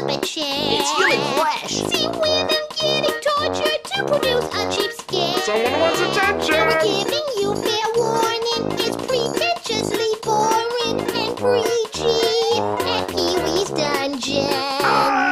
puppet share. It's human flesh. See, women getting tortured to produce a cheap skin. Someone wants attention. We're giving you fair warning. It's pretentiously boring and preachy at Pee Wee's Dungeon. Ah!